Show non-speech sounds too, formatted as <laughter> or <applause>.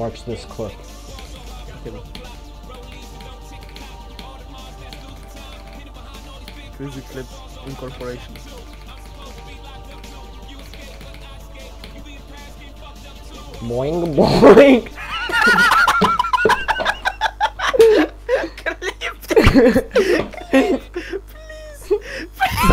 Watch this clip. Crazy Clip Incorporation. Boing <laughs> boing! <laughs> Please! Please! <laughs>